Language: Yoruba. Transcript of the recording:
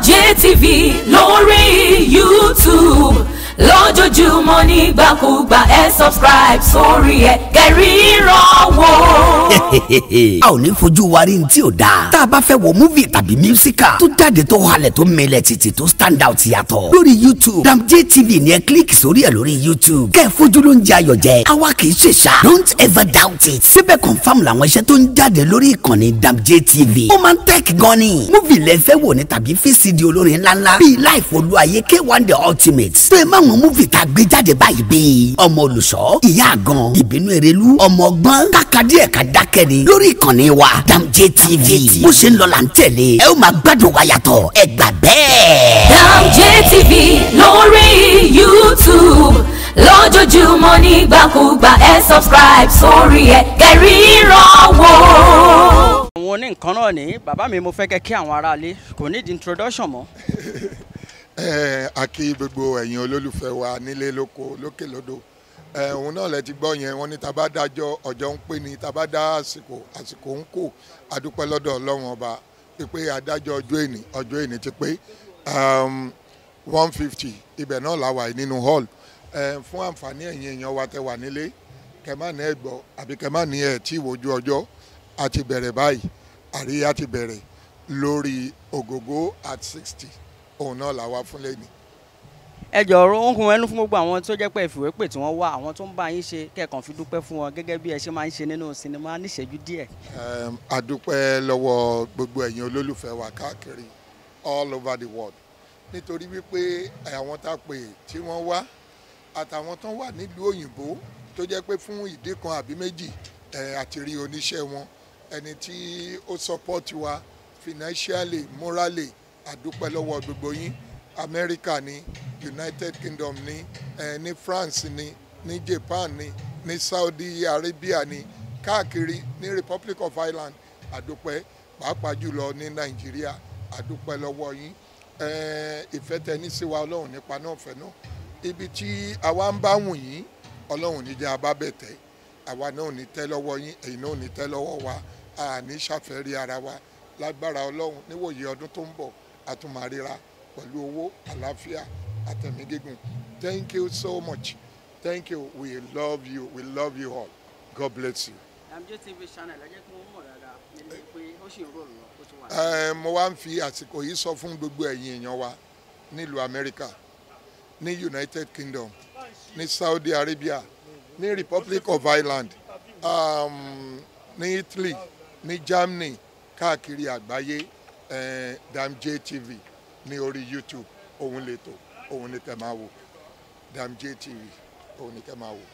DamJTV lórí YouTube lójoojúmọ́ nígbàkúgbà ẹ subscribe sórí ẹ kẹrìíràn wò. a ò ní fojú wa rí ní tí ò dáa. tá a bá fẹ́ wo múvì tàbí mísíkà tó jáde tó halẹ̀ tó mẹlẹ̀ títì tó stand out yàtọ̀. lórí youtube DamJTV ni ẹ kílíkì sórí ẹ lórí youtube. kẹ́ ẹ fojú ló ń jẹ ayọ̀ jẹ. àwa kì í ṣe ṣá. don't ever doubt it. síbẹ̀ confam làwọn iṣẹ́ tó ń jáde lórí ìkànnì DamJTV. ó máa ń tẹ́ẹ̀kì gan ni. múvì lẹ fẹ́ wò ní tàbí fcd olórin ńláńlá bíi life olúwayé k1 the ultimate. tó ẹ máa wọn múvì tá a gbé jáde báyìí bíi ọmọ olùṣọ́ ìyá àgàn ìbínú dákẹ́ ni. lórí ìkànnì wa DamJTV bó ṣe ń lọ là ń tẹ̀lé. ẹ ó máa gbádùn wa yàtọ̀. ẹ gbà bẹ́ẹ̀. DamJTV lórí YouTube. lójoojúmọ́ nígbàkúgbà ẹ subscribe sórí ẹ kẹrìíràn wò. àwọn oní nǹkan náà ní bàbá mi mo fẹ́ kẹ́ kí àwọn aráalé. Kò ní di introduction mọ́. ẹ a kí gbogbo ẹ̀yin olólùfẹ́ wa nílé lóko lókè lódò òun náà lẹ ti gbọ́ yẹn wọ́n ní tá bá dájọ́ ọjọ́ ń pè ní tá bá dá àsìkò àsìkò ń kò adúpẹ́ lọ́dọ̀ ọlọ́run ọba pé adájọ́ ọjọ́ èní ọjọ́ èní ti pé one fifty ibẹ̀ náà la wà nínú hall fún àǹfààní ẹ̀yin èèyàn wa tẹ wà nílé kẹ má ní ẹ gbọ́ àbí kẹ má ní ẹ tí ìwojú ọjọ́ a ti bẹ̀rẹ̀ báyìí àríyá ti bẹ̀rẹ̀ lórí ògógó at sixty òun náà la wá fún. Ẹ jọ̀rọ̀ ohun ẹnu fún gbogbo àwọn tó jẹ́ pé ìfìwépè tí wọ́n wá àwọn tó ń bá yín ṣe kẹ́ẹ̀kan fi dúpẹ́ fún wọn gẹ́gẹ́ bí ẹ ṣe máa ń ṣe nínú sinimá níṣẹ́jú díẹ̀. A dúpẹ́ lọ́wọ́ gbogbo ẹ̀yin olólùfẹ́ wa káàkiri all over the world nítorí wípé àwọn tá a pè tí wọ́n wá àtàwọn tó wà nílùú òyìnbó tó jẹ́ pé fún ìdí kan àbí méjì àti rí oníṣẹ́ wọn ẹni tí ó support wa financially morally a dúpẹ́ lọ́wọ́ gbogbo yín America ni United Kingdom ni ẹ̀ ní France ni ní Japan ni ní Saudi Arabia ni káàkiri ní Republic of Ireland àdúpẹ́ pàápàá jùlọ ní Nàìjíríà. Àdúpẹ́ lọ́wọ́ yín. Ìfẹ́ tẹni sí wa ọlọ́run nípa náà fẹ́ náà. Ibi tí àwa ń bá wùn yín ọlọ́run ní jẹ́ abábẹ̀tẹ̀ àwa náà ní tẹ́ lọ́wọ́ yín ẹ̀yin náà ní tẹ́ lọ́wọ́ wa. A ní ṣàfẹ́rí ara wa. Lágbára ọlọ́run níwòye ọdún tó ń bọ̀ àtúmọ̀ríra pẹ̀lú owó àlàáfíà àtẹ̀mí gígùn thank you so much thank you we love you we love you all god bless you. DamJTV channel ẹ jẹ́ kí wọ́n mọ̀ dáadáa nílé pé ó sì ń mo wá ń fi àsìkò yìí sọ fún gbogbo ẹ̀yin èèyàn wa nílùú Amẹ́ríkà ní United Kingdom ní Saudi Arabia ní Republic of Ireland um, ní Italy ní Germany káàkiri àgbáyé eh, DamJTV ní orí YouTube òun lè tò òun ní kẹ́ máa wò DamJTV òun ní kẹ́ máa wò.